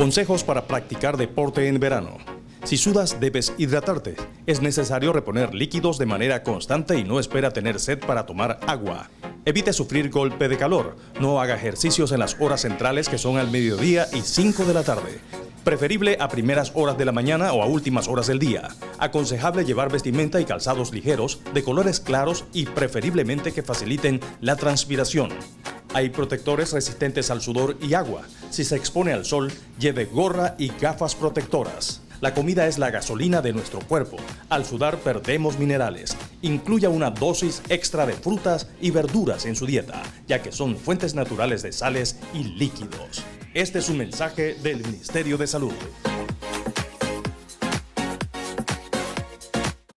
Consejos para practicar deporte en verano. Si sudas, debes hidratarte. Es necesario reponer líquidos de manera constante y no espera tener sed para tomar agua. Evite sufrir golpe de calor. No haga ejercicios en las horas centrales que son al mediodía y 5 de la tarde. Preferible a primeras horas de la mañana o a últimas horas del día. Aconsejable llevar vestimenta y calzados ligeros, de colores claros y preferiblemente que faciliten la transpiración. Hay protectores resistentes al sudor y agua. Si se expone al sol, lleve gorra y gafas protectoras. La comida es la gasolina de nuestro cuerpo. Al sudar perdemos minerales. Incluya una dosis extra de frutas y verduras en su dieta, ya que son fuentes naturales de sales y líquidos. Este es un mensaje del Ministerio de Salud.